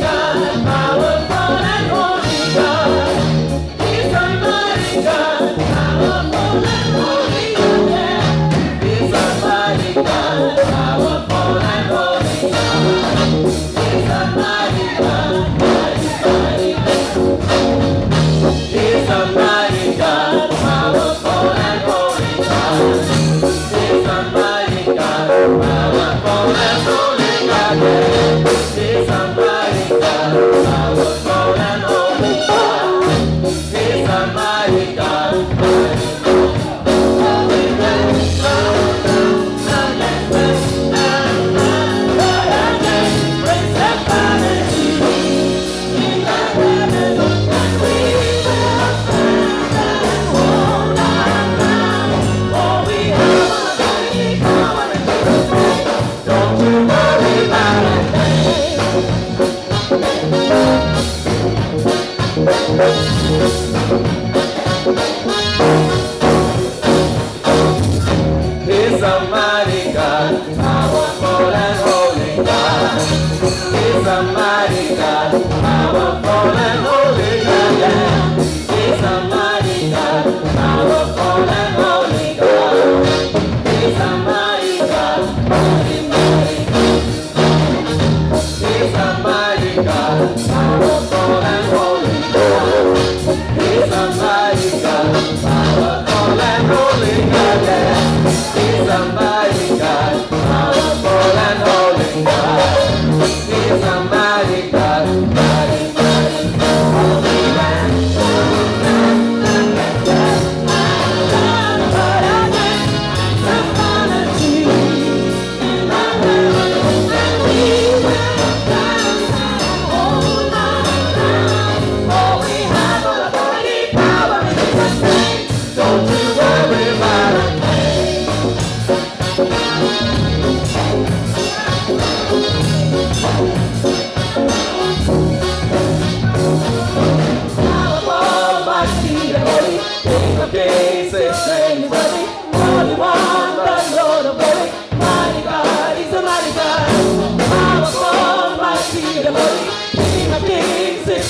God. mighty God, powerful and holy God. He's a mighty God, powerful and holy God. Yeah. He's a mighty God, powerful and holy God. He's a mighty God, mighty, mighty God. He's a mighty God, powerful.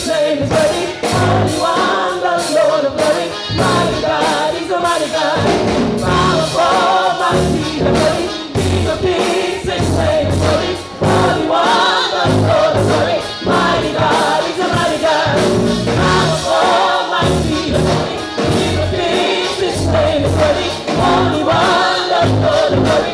made of one, the Mighty mighty mighty, Mighty mighty mighty, Lord of glory.